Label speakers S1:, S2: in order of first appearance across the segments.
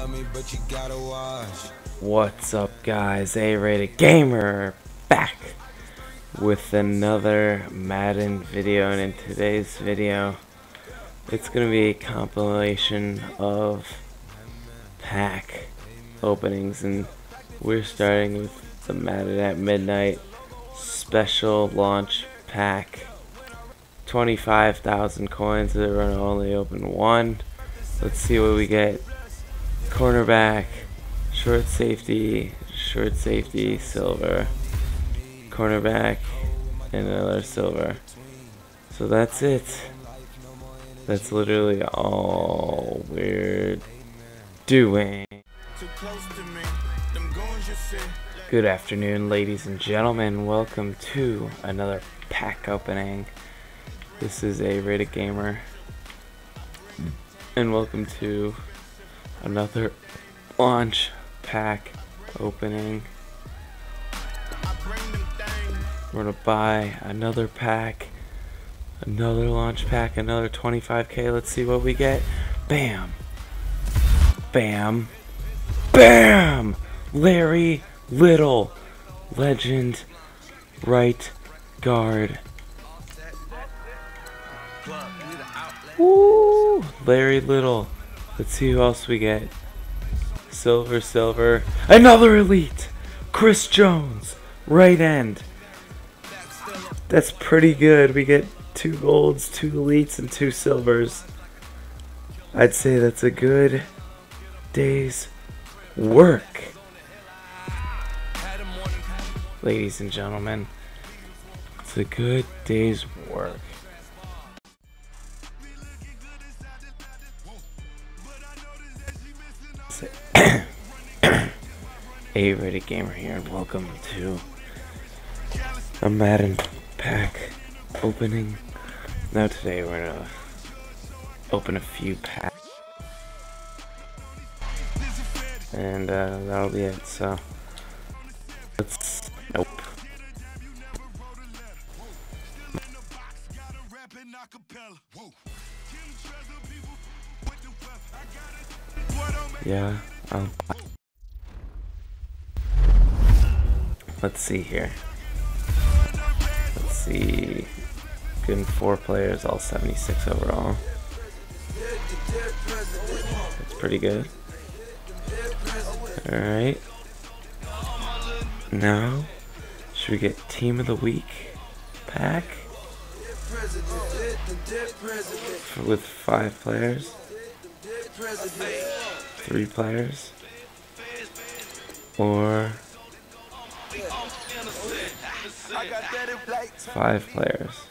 S1: love me, but you gotta watch.
S2: What's up, guys? A rated gamer back with another Madden video, and in today's video, it's gonna be a compilation of pack openings, and we're starting with the Madden at Midnight special launch pack. 25,000 coins. We're gonna only open one. Let's see what we get. Cornerback, short safety, short safety, silver. Cornerback, and another silver. So that's it. That's literally all we're doing. Good afternoon, ladies and gentlemen. Welcome to another pack opening. This is a rated gamer, and welcome to another launch pack opening. We're gonna buy another pack, another launch pack, another 25k. Let's see what we get. Bam! Bam! BAM! Larry Little, legend, right guard. Woo! Larry Little. Let's see who else we get. Silver, silver. Another elite! Chris Jones, right end. That's pretty good. We get two golds, two elites, and two silvers. I'd say that's a good day's work. Ladies and gentlemen, it's a good day's work. A Ready gamer here, and welcome to a Madden pack opening. Now, today we're gonna open a few packs, and uh, that'll be it. So, let's. Nope. Yeah, um, let's see here. Let's see. Getting four players, all 76 overall. That's pretty good. Alright. Now, should we get Team of the Week pack? With five players? Three players? Or five players?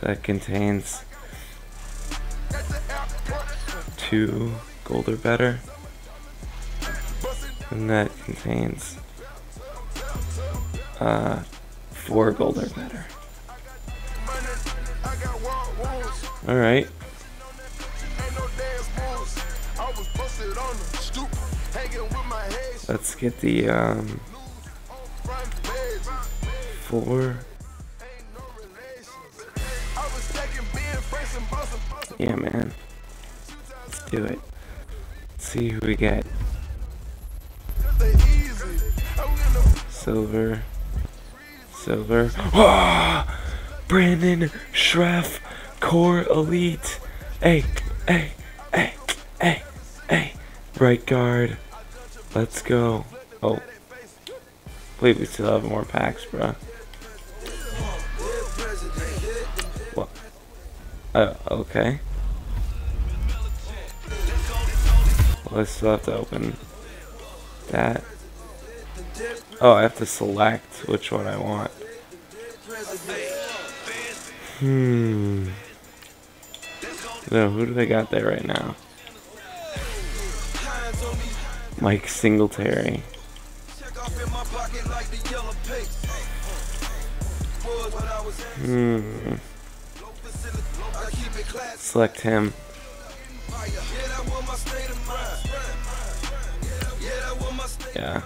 S2: That contains two gold or better. And that contains uh, four gold or better. Alright. Let's get the um, four. Yeah, man. Let's do it. Let's see who we get. Silver. Silver. Ah! Brandon Scherff, Core Elite. Hey, hey, hey, hey, hey. Right guard. Let's go. Oh. Wait, we still have more packs, bro. What? Uh, okay. Well, I still have to open that. Oh, I have to select which one I want. Hmm. No, who do they got there right now? Mike Singletary. Hmm. Select him. Yeah.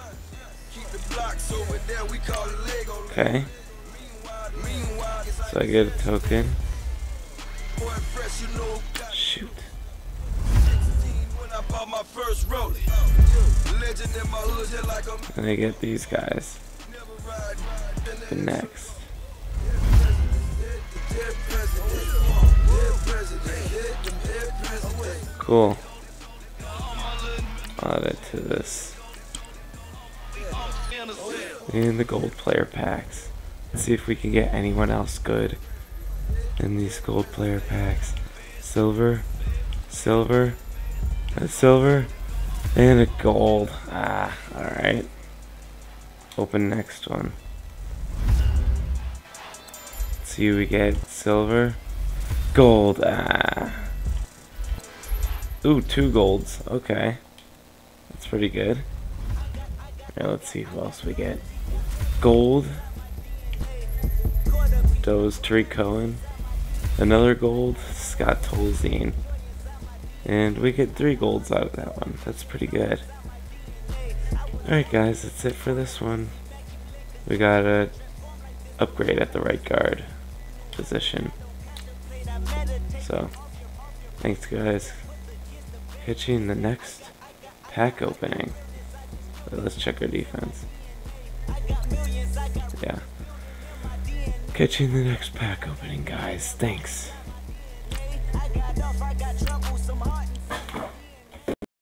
S2: Okay. So I get a token. Shoot.
S1: First rollie. Legend in my hood, hit like I'm
S2: And I get these guys. The next.
S1: Dead president. Dead president. Hit them dead president.
S2: Cool. Add it to this. And the gold player packs. Let's see if we can get anyone else good in these gold player packs. Silver, silver, a silver, and a gold. Ah, alright. Open next one. Let's see we get silver, gold. Ah. Ooh, two golds. Okay. That's pretty good. Alright, let's see who else we get. Gold. Doze Tarik Cohen. Another gold, Scott Tolzien. And we get three golds out of that one. That's pretty good. Alright guys, that's it for this one. We got a upgrade at the right guard position. So, thanks guys. Catch you in the next pack opening. Let's check our defense. Yeah. Catch you in the next pack opening, guys. Thanks.
S3: I got off, I got trouble, some hot